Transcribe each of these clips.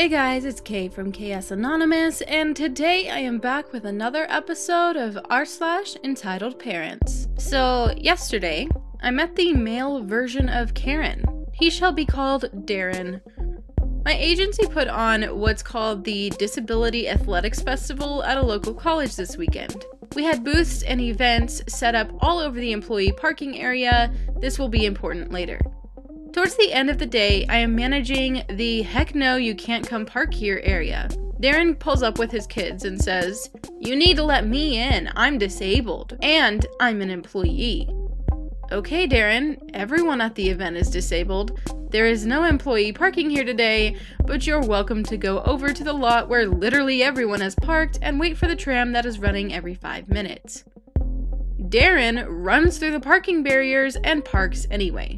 Hey guys, it's Kay from Kay Es Anonymous, and today I am back with another episode of r slash entitled parents. So, yesterday, I met the male version of Karen. He shall be called Darren. My agency put on what's called the Disability Athletics Festival at a local college this weekend. We had booths and events set up all over the employee parking area. This will be important later. Towards the end of the day, I am managing the heck no, you can't come park here area. Darren pulls up with his kids and says, You need to let me in. I'm disabled. And I'm an employee. Okay, Darren, everyone at the event is disabled. There is no employee parking here today, but you're welcome to go over to the lot where literally everyone has parked and wait for the tram that is running every five minutes. Darren runs through the parking barriers and parks anyway.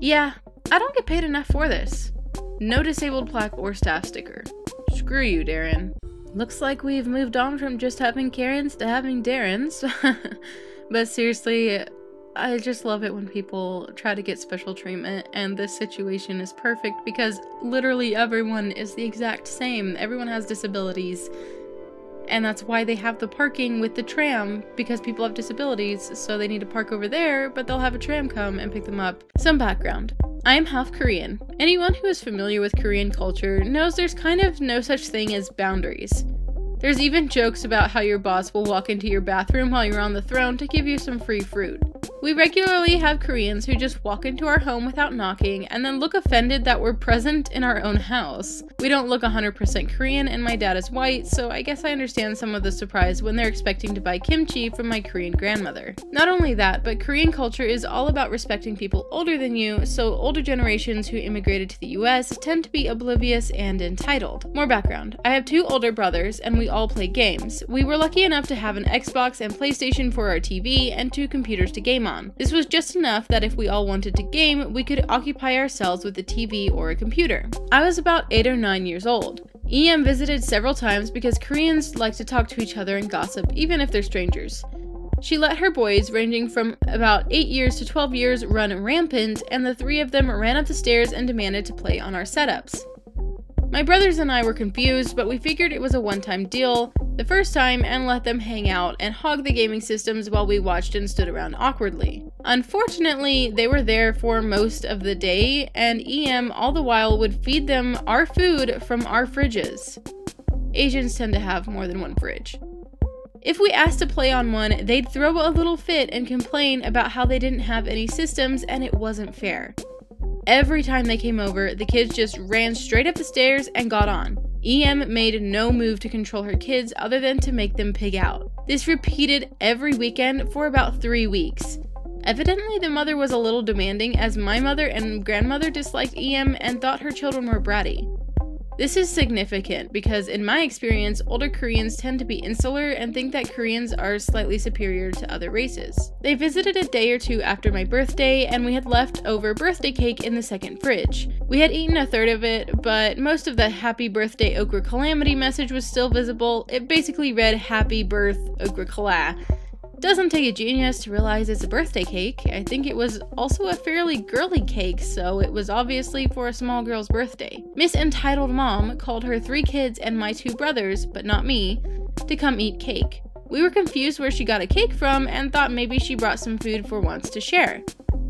Yeah, I don't get paid enough for this. No disabled plaque or staff sticker. Screw you, Darren. Looks like we've moved on from just having Karens to having Darrens. but seriously, I just love it when people try to get special treatment, and this situation is perfect because literally everyone is the exact same. Everyone has disabilities, and that's why they have the parking with the tram because people have disabilities, so they need to park over there, but they'll have a tram come and pick them up. Some background. I am half Korean. Anyone who is familiar with Korean culture knows there's kind of no such thing as boundaries. There's even jokes about how your boss will walk into your bathroom while you're on the throne to give you some free fruit. We regularly have Koreans who just walk into our home without knocking and then look offended that we're present in our own house. We don't look 100% Korean and my dad is white, so I guess I understand some of the surprise when they're expecting to buy kimchi from my Korean grandmother. Not only that, but Korean culture is all about respecting people older than you, so older generations who immigrated to the US tend to be oblivious and entitled. More background. I have two older brothers and we all play games. We were lucky enough to have an Xbox and PlayStation for our TV and two computers to game on. This was just enough that if we all wanted to game, we could occupy ourselves with a TV or a computer. I was about 8 or 9 years old. EM visited several times because Koreans like to talk to each other and gossip, even if they're strangers. She let her boys, ranging from about 8 years to 12 years, run rampant, and the three of them ran up the stairs and demanded to play on our setups. My brothers and I were confused, but we figured it was a one time deal the first time and let them hang out and hog the gaming systems while we watched and stood around awkwardly. Unfortunately, they were there for most of the day, and EM all the while would feed them our food from our fridges. Asians tend to have more than one fridge. If we asked to play on one, they'd throw a little fit and complain about how they didn't have any systems and it wasn't fair. Every time they came over, the kids just ran straight up the stairs and got on. EM made no move to control her kids other than to make them pig out. This repeated every weekend for about three weeks. Evidently, the mother was a little demanding, as my mother and grandmother disliked EM and thought her children were bratty. This is significant because, in my experience, older Koreans tend to be insular and think that Koreans are slightly superior to other races. They visited a day or two after my birthday, and we had left over birthday cake in the second fridge. We had eaten a third of it, but most of the happy birthday Okra Calamity message was still visible. It basically read Happy Birth Okra Kala, doesn't take a genius to realize it's a birthday cake. I think it was also a fairly girly cake, so it was obviously for a small girl's birthday. Miss Entitled Mom called her three kids and my two brothers, but not me, to come eat cake. We were confused where she got a cake from and thought maybe she brought some food for once to share.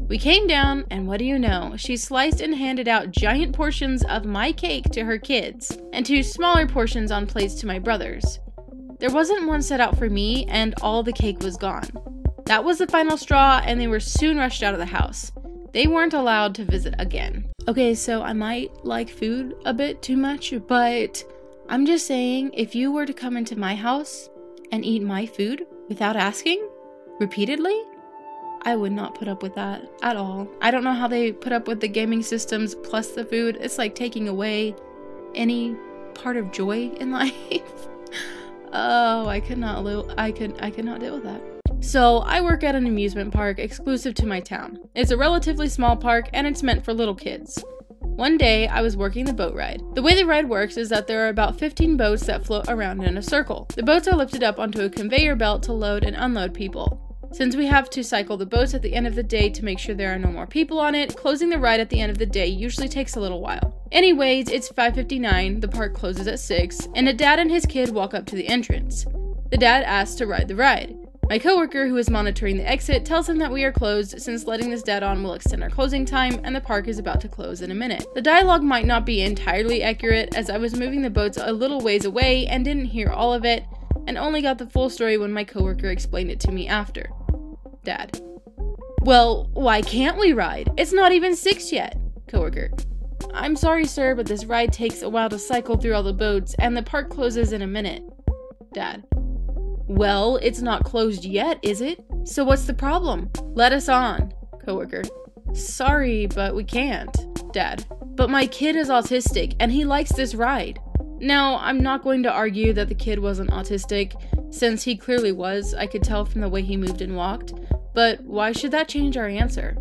We came down, and what do you know? She sliced and handed out giant portions of my cake to her kids, and two smaller portions on plates to my brothers. There wasn't one set out for me, and all the cake was gone. That was the final straw, and they were soon rushed out of the house. They weren't allowed to visit again. Okay, so I might like food a bit too much, but I'm just saying if you were to come into my house and eat my food without asking repeatedly, I would not put up with that at all. I don't know how they put up with the gaming systems plus the food. It's like taking away any part of joy in life. Oh, I could not live. I could. I could not deal with that. So, I work at an amusement park exclusive to my town. It's a relatively small park and it's meant for little kids. One day, I was working the boat ride. The way the ride works is that there are about 15 boats that float around in a circle. The boats are lifted up onto a conveyor belt to load and unload people. Since we have to cycle the boats at the end of the day to make sure there are no more people on it, closing the ride at the end of the day usually takes a little while. Anyways, it's 5:59, the park closes at 6, and a dad and his kid walk up to the entrance. The dad asks to ride the ride. My coworker, who is monitoring the exit, tells him that we are closed since letting this dad on will extend our closing time and the park is about to close in a minute. The dialogue might not be entirely accurate as I was moving the boats a little ways away and didn't hear all of it, and only got the full story when my coworker explained it to me after. Dad. Well, why can't we ride? It's not even 6 yet. Coworker. I'm sorry, sir, but this ride takes a while to cycle through all the boats, and the park closes in a minute. Dad. Well, it's not closed yet, is it? So what's the problem? Let us on. Coworker. Sorry, but we can't. Dad. But my kid is autistic, and he likes this ride. Now, I'm not going to argue that the kid wasn't autistic, since he clearly was, I could tell from the way he moved and walked, but why should that change our answer?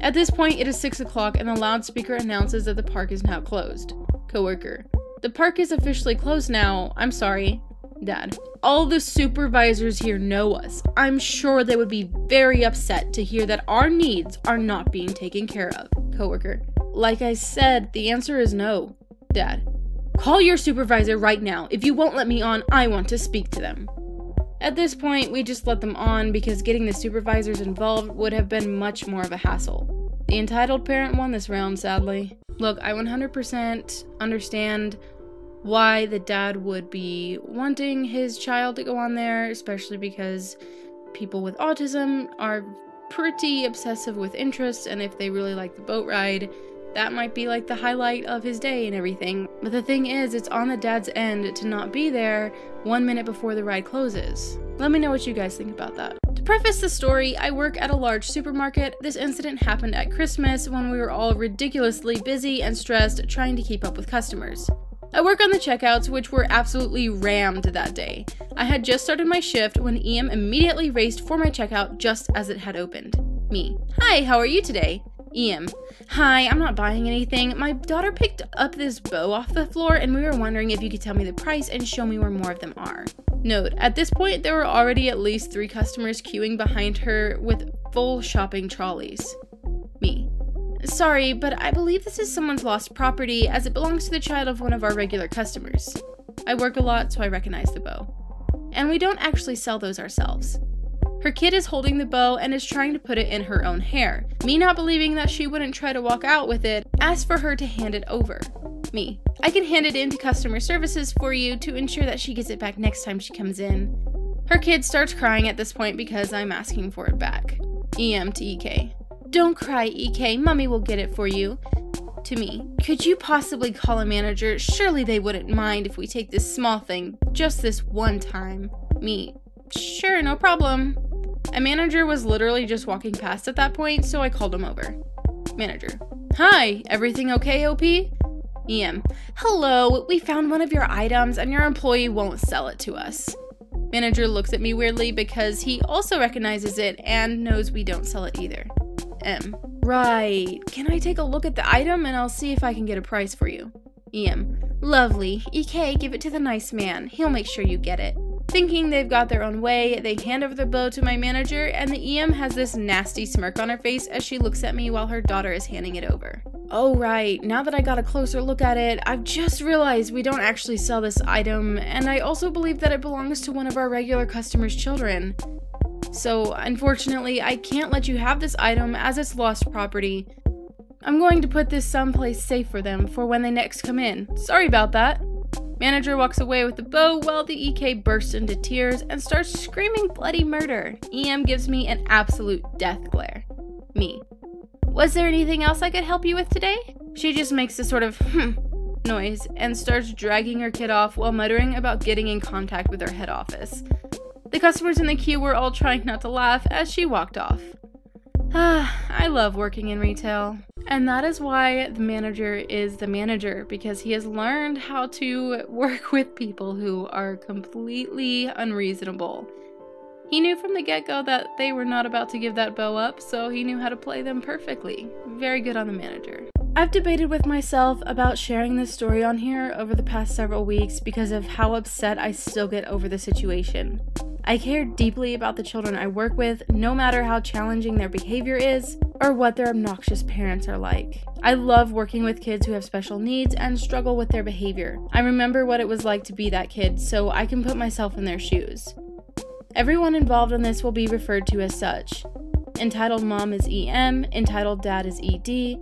At this point, it is 6 o'clock and the loudspeaker announces that the park is now closed. Coworker. The park is officially closed now. I'm sorry. Dad. All the supervisors here know us. I'm sure they would be very upset to hear that our needs are not being taken care of. Coworker. Like I said, the answer is no. Dad. Call your supervisor right now. If you won't let me on, I want to speak to them. At this point, we just let them on because getting the supervisors involved would have been much more of a hassle. The entitled parent won this round, sadly. Look, I 100% understand why the dad would be wanting his child to go on there, especially because people with autism are pretty obsessive with interests, and if they really like the boat ride, that might be like the highlight of his day and everything. But the thing is, it's on the dad's end to not be there one minute before the ride closes. Let me know what you guys think about that. To preface the story, I work at a large supermarket. This incident happened at Christmas when we were all ridiculously busy and stressed trying to keep up with customers. I work on the checkouts, which were absolutely rammed that day. I had just started my shift when EM immediately raced for my checkout just as it had opened. Me. Hi, how are you today? EM. Hi, I'm not buying anything. My daughter picked up this bow off the floor and we were wondering if you could tell me the price and show me where more of them are. Note, at this point there were already at least three customers queuing behind her with full shopping trolleys. Me. Sorry, but I believe this is someone's lost property as it belongs to the child of one of our regular customers. I work a lot, so I recognize the bow. And we don't actually sell those ourselves. Her kid is holding the bow and is trying to put it in her own hair. Me not believing that she wouldn't try to walk out with it, asked for her to hand it over. Me. I can hand it in to customer services for you to ensure that she gets it back next time she comes in. Her kid starts crying at this point because I'm asking for it back. EM to EK. Don't cry, EK. Mummy will get it for you. To me. Could you possibly call a manager? Surely they wouldn't mind if we take this small thing just this one time. Me. Sure, no problem. A manager was literally just walking past at that point, so I called him over. Manager. Hi, everything okay, OP? EM. Hello, we found one of your items and your employee won't sell it to us. Manager looks at me weirdly because he also recognizes it and knows we don't sell it either. M. Right. Can I take a look at the item and I'll see if I can get a price for you? EM. Lovely. EK, give it to the nice man. He'll make sure you get it. Thinking they've got their own way, they hand over the bow to my manager, and the EM has this nasty smirk on her face as she looks at me while her daughter is handing it over. Oh, right, now that I got a closer look at it, I've just realized we don't actually sell this item, and I also believe that it belongs to one of our regular customers' children. So, unfortunately, I can't let you have this item as it's lost property. I'm going to put this someplace safe for them for when they next come in. Sorry about that. Manager walks away with the bow while the EK bursts into tears and starts screaming bloody murder. EM gives me an absolute death glare. Me. Was there anything else I could help you with today? She just makes a sort of hmm noise and starts dragging her kid off while muttering about getting in contact with her head office. The customers in the queue were all trying not to laugh as she walked off. Ah, I love working in retail. And that is why the manager is the manager because he has learned how to work with people who are completely unreasonable. He knew from the get go that they were not about to give that bow up, so he knew how to play them perfectly. Very good on the manager. I've debated with myself about sharing this story on here over the past several weeks because of how upset I still get over the situation. I care deeply about the children I work with, no matter how challenging their behavior is or what their obnoxious parents are like. I love working with kids who have special needs and struggle with their behavior. I remember what it was like to be that kid, so I can put myself in their shoes. Everyone involved in this will be referred to as such. Entitled mom is EM, entitled dad is ED,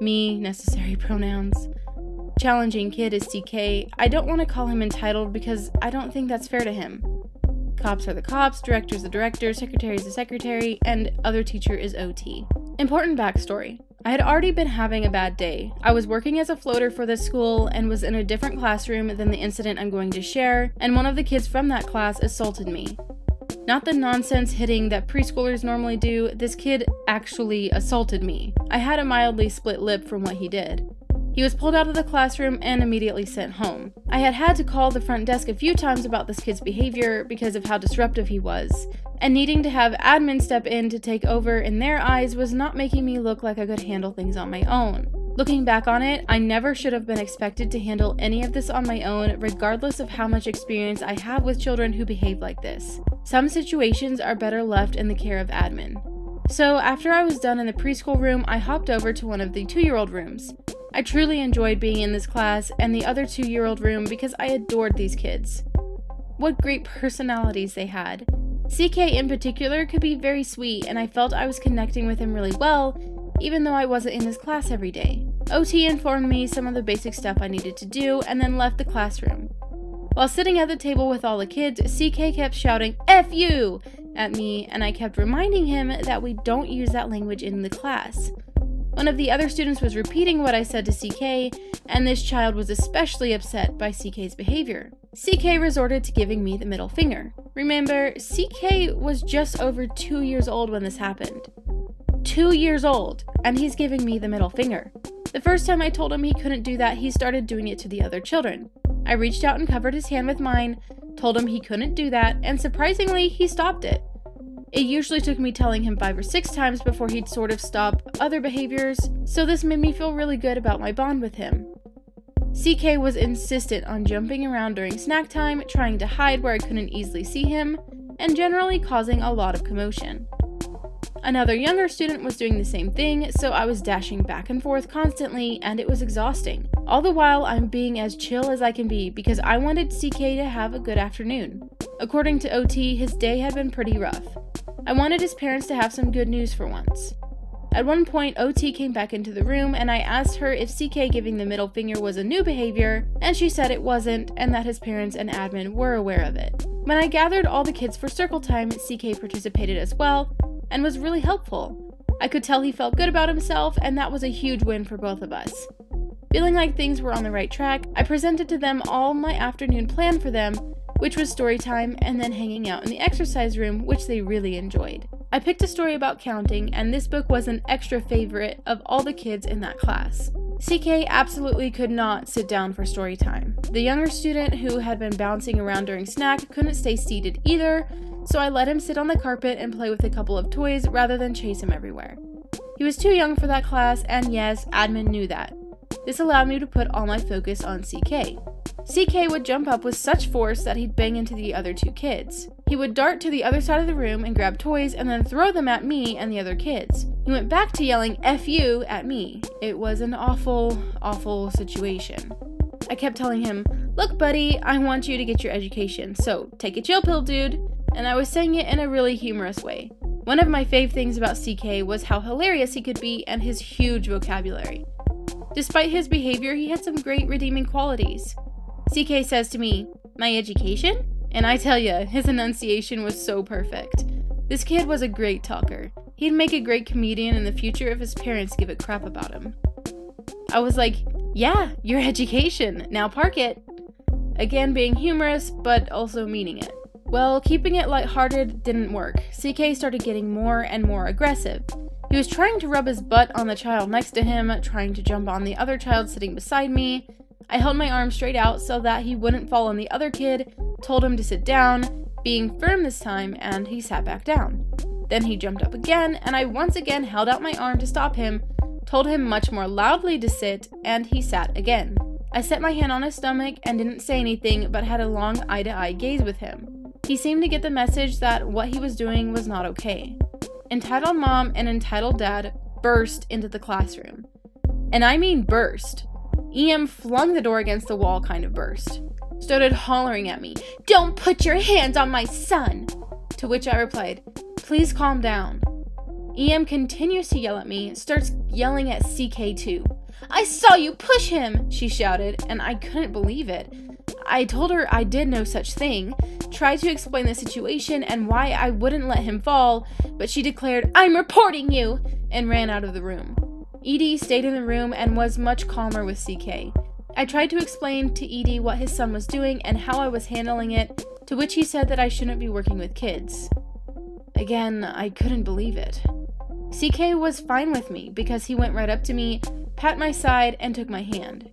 me, necessary pronouns. Challenging kid is CK. I don't want to call him entitled because I don't think that's fair to him. Cops are the cops, director's the director, secretary is the secretary, and other teacher is OT. Important backstory. I had already been having a bad day. I was working as a floater for this school and was in a different classroom than the incident I'm going to share, and one of the kids from that class assaulted me. Not the nonsense hitting that preschoolers normally do, this kid actually assaulted me. I had a mildly split lip from what he did. He was pulled out of the classroom and immediately sent home. I had had to call the front desk a few times about this kid's behavior because of how disruptive he was, and needing to have admin step in to take over in their eyes was not making me look like I could handle things on my own. Looking back on it, I never should have been expected to handle any of this on my own, regardless of how much experience I have with children who behave like this. Some situations are better left in the care of admin. So, after I was done in the preschool room, I hopped over to one of the two year old rooms. I truly enjoyed being in this class and the other two year old room because I adored these kids. What great personalities they had. CK in particular could be very sweet, and I felt I was connecting with him really well, even though I wasn't in his class every day. OT informed me some of the basic stuff I needed to do and then left the classroom. While sitting at the table with all the kids, CK kept shouting, F you! at me, and I kept reminding him that we don't use that language in the class. One of the other students was repeating what I said to CK, and this child was especially upset by CK's behavior. CK resorted to giving me the middle finger. Remember, CK was just over two years old when this happened. Two years old, and he's giving me the middle finger. The first time I told him he couldn't do that, he started doing it to the other children. I reached out and covered his hand with mine, told him he couldn't do that, and surprisingly, he stopped it. It usually took me telling him five or six times before he'd sort of stop other behaviors, so this made me feel really good about my bond with him. CK was insistent on jumping around during snack time, trying to hide where I couldn't easily see him, and generally causing a lot of commotion. Another younger student was doing the same thing, so I was dashing back and forth constantly, and it was exhausting. All the while, I'm being as chill as I can be because I wanted CK to have a good afternoon. According to OT, his day had been pretty rough. I wanted his parents to have some good news for once. At one point, OT came back into the room and I asked her if CK giving the middle finger was a new behavior, and she said it wasn't and that his parents and admin were aware of it. When I gathered all the kids for circle time, CK participated as well and was really helpful. I could tell he felt good about himself, and that was a huge win for both of us. Feeling like things were on the right track, I presented to them all my afternoon plan for them which was story time, and then hanging out in the exercise room, which they really enjoyed. I picked a story about counting, and this book was an extra favorite of all the kids in that class. CK absolutely could not sit down for story time. The younger student who had been bouncing around during snack couldn't stay seated either, so I let him sit on the carpet and play with a couple of toys rather than chase him everywhere. He was too young for that class, and yes, admin knew that. This allowed me to put all my focus on CK. CK would jump up with such force that he'd bang into the other two kids. He would dart to the other side of the room and grab toys and then throw them at me and the other kids. He went back to yelling F you at me. It was an awful, awful situation. I kept telling him, Look, buddy, I want you to get your education, so take a chill pill, dude. And I was saying it in a really humorous way. One of my fave things about CK was how hilarious he could be and his huge vocabulary. Despite his behavior, he had some great redeeming qualities. CK says to me, My education? And I tell ya, his enunciation was so perfect. This kid was a great talker. He'd make a great comedian in the future if his parents give a crap about him. I was like, Yeah, your education. Now park it. Again, being humorous, but also meaning it. Well, keeping it lighthearted didn't work. CK started getting more and more aggressive. He was trying to rub his butt on the child next to him, trying to jump on the other child sitting beside me, I held my arm straight out so that he wouldn't fall on the other kid, told him to sit down, being firm this time, and he sat back down. Then he jumped up again, and I once again held out my arm to stop him, told him much more loudly to sit, and he sat again. I set my hand on his stomach and didn't say anything, but had a long eye to eye gaze with him. He seemed to get the message that what he was doing was not okay. Entitled mom and entitled dad burst into the classroom. And I mean burst. EM flung the door against the wall, kind of burst. Started hollering at me, Don't put your hands on my son! To which I replied, Please calm down. EM continues to yell at me, starts yelling at CK too. I saw you push him, she shouted, and I couldn't believe it. I told her I did no such thing, tried to explain the situation and why I wouldn't let him fall, but she declared, I'm reporting you, and ran out of the room. ED stayed in the room and was much calmer with CK. I tried to explain to ED what his son was doing and how I was handling it, to which he said that I shouldn't be working with kids. Again, I couldn't believe it. CK was fine with me because he went right up to me, pat my side, and took my hand.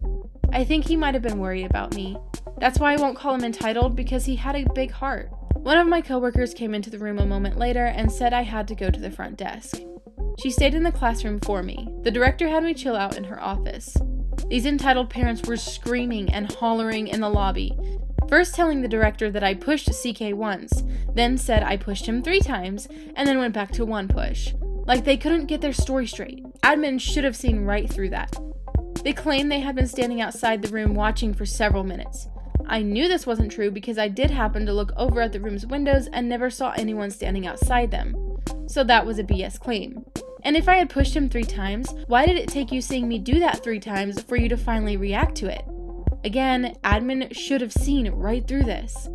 I think he might have been worried about me. That's why I won't call him entitled because he had a big heart. One of my coworkers came into the room a moment later and said I had to go to the front desk. She stayed in the classroom for me. The director had me chill out in her office. These entitled parents were screaming and hollering in the lobby, first telling the director that I pushed CK once, then said I pushed him three times, and then went back to one push. Like they couldn't get their story straight. Admin should have seen right through that. They claimed they had been standing outside the room watching for several minutes. I knew this wasn't true because I did happen to look over at the room's windows and never saw anyone standing outside them. So that was a BS claim. And if I had pushed him three times, why did it take you seeing me do that three times for you to finally react to it? Again, admin should have seen right through this.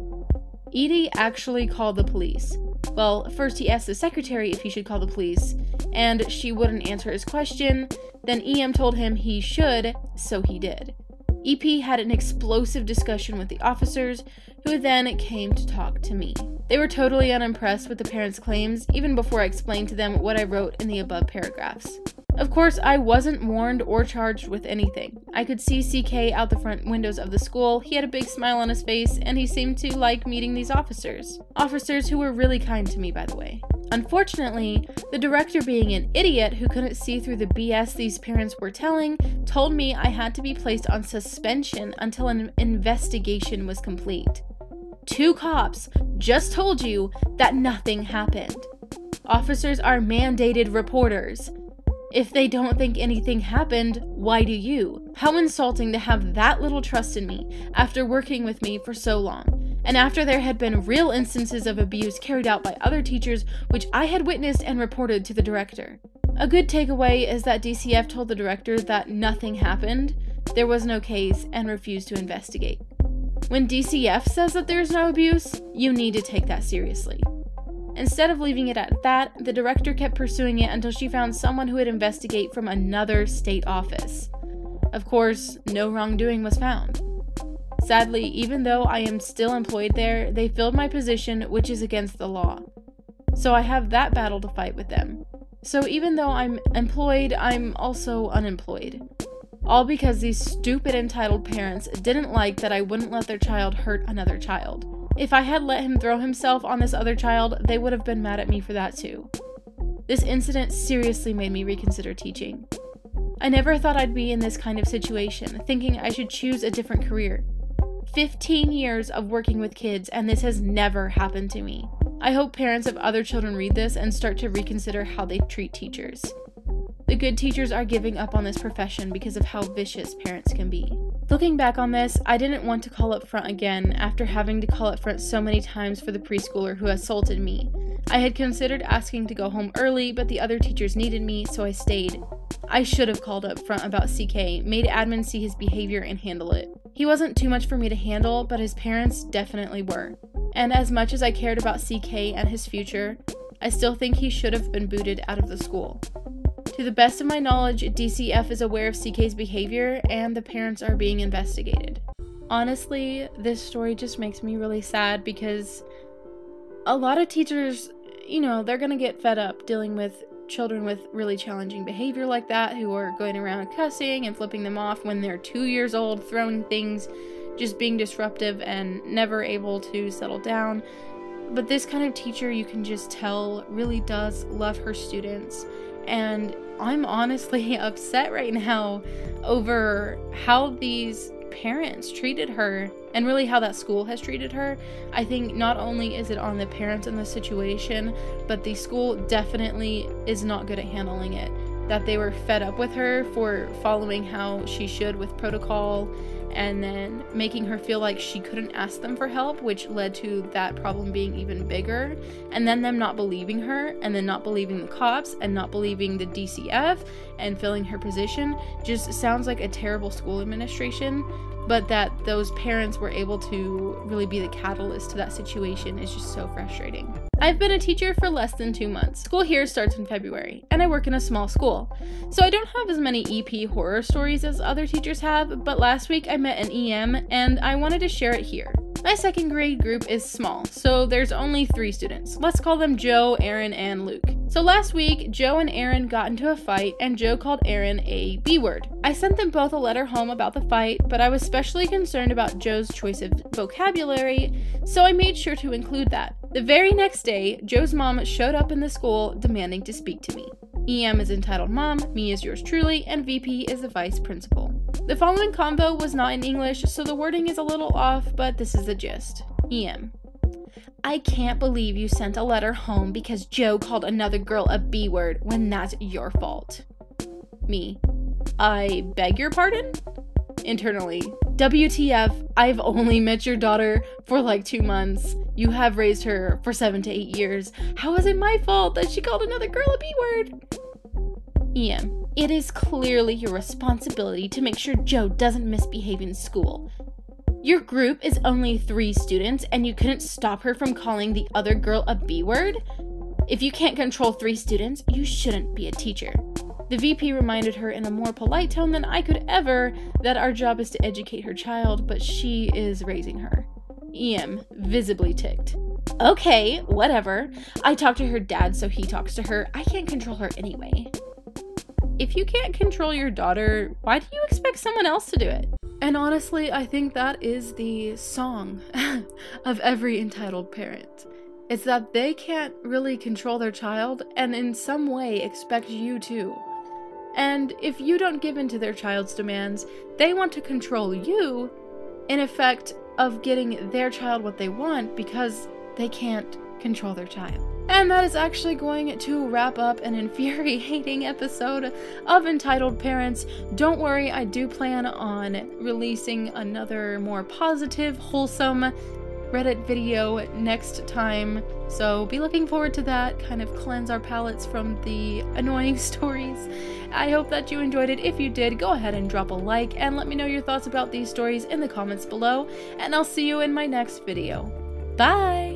ED actually called the police. Well, first he asked the secretary if he should call the police, and she wouldn't answer his question. Then EM told him he should, so he did. EP had an explosive discussion with the officers, who then came to talk to me. They were totally unimpressed with the parents' claims, even before I explained to them what I wrote in the above paragraphs. Of course, I wasn't warned or charged with anything. I could see CK out the front windows of the school, he had a big smile on his face, and he seemed to like meeting these officers. Officers who were really kind to me, by the way. Unfortunately, the director, being an idiot who couldn't see through the BS these parents were telling, told me I had to be placed on suspension until an investigation was complete. Two cops just told you that nothing happened. Officers are mandated reporters. If they don't think anything happened, why do you? How insulting to have that little trust in me after working with me for so long, and after there had been real instances of abuse carried out by other teachers which I had witnessed and reported to the director. A good takeaway is that DCF told the director that nothing happened, there was no case, and refused to investigate. When DCF says that there's no abuse, you need to take that seriously. Instead of leaving it at that, the director kept pursuing it until she found someone who would investigate from another state office. Of course, no wrongdoing was found. Sadly, even though I am still employed there, they filled my position, which is against the law. So I have that battle to fight with them. So even though I'm employed, I'm also unemployed. All because these stupid entitled parents didn't like that I wouldn't let their child hurt another child. If I had let him throw himself on this other child, they would have been mad at me for that too. This incident seriously made me reconsider teaching. I never thought I'd be in this kind of situation, thinking I should choose a different career. 15 years of working with kids, and this has never happened to me. I hope parents of other children read this and start to reconsider how they treat teachers. The good teachers are giving up on this profession because of how vicious parents can be. Looking back on this, I didn't want to call up front again after having to call up front so many times for the preschooler who assaulted me. I had considered asking to go home early, but the other teachers needed me, so I stayed. I should have called up front about CK, made admin see his behavior and handle it. He wasn't too much for me to handle, but his parents definitely were. And as much as I cared about CK and his future, I still think he should have been booted out of the school. To the best of my knowledge, DCF is aware of CK's behavior and the parents are being investigated. Honestly, this story just makes me really sad because a lot of teachers, you know, they're gonna get fed up dealing with children with really challenging behavior like that who are going around cussing and flipping them off when they're two years old, throwing things, just being disruptive and never able to settle down. But this kind of teacher, you can just tell, really does love her students and I'm honestly upset right now over how these parents treated her and really how that school has treated her. I think not only is it on the parents in the situation, but the school definitely is not good at handling it. That they were fed up with her for following how she should with protocol and then making her feel like she couldn't ask them for help, which led to that problem being even bigger. And then them not believing her, and then not believing the cops, and not believing the DCF, and filling her position just sounds like a terrible school administration. But that those parents were able to really be the catalyst to that situation is just so frustrating. I've been a teacher for less than two months. School here starts in February, and I work in a small school. So I don't have as many EP horror stories as other teachers have, but last week I met an EM and I wanted to share it here. My second grade group is small, so there's only three students. Let's call them Joe, Aaron, and Luke. So last week, Joe and Aaron got into a fight, and Joe called Aaron a B word. I sent them both a letter home about the fight, but I was especially concerned about Joe's choice of vocabulary, so I made sure to include that. The very next day, Joe's mom showed up in the school demanding to speak to me. EM is entitled Mom, me is yours truly, and VP is the vice principal. The following convo was not in English, so the wording is a little off, but this is the gist. EM. I can't believe you sent a letter home because Joe called another girl a B word when that's your fault. Me. I beg your pardon? Internally. WTF, I've only met your daughter for like two months. You have raised her for seven to eight years. How is it my fault that she called another girl a B word? EM. It is clearly your responsibility to make sure Joe doesn't misbehave in school. Your group is only three students, and you couldn't stop her from calling the other girl a B word? If you can't control three students, you shouldn't be a teacher. The VP reminded her in a more polite tone than I could ever that our job is to educate her child, but she is raising her. EM, visibly ticked. Okay, whatever. I talk to her dad, so he talks to her. I can't control her anyway if you can't control your daughter, why do you expect someone else to do it? And honestly, I think that is the song of every entitled parent. It's that they can't really control their child and in some way expect you to. And if you don't give in to their child's demands, they want to control you in effect of getting their child what they want because they can't control their child. And that is actually going to wrap up an infuriating episode of Entitled Parents. Don't worry, I do plan on releasing another more positive, wholesome Reddit video next time. So be looking forward to that, kind of cleanse our palates from the annoying stories. I hope that you enjoyed it. If you did, go ahead and drop a like and let me know your thoughts about these stories in the comments below, and I'll see you in my next video. Bye!